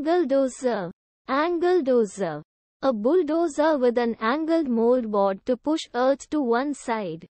Angle dozer, angle dozer, A bulldozer with an angled moldboard to push earth to one side.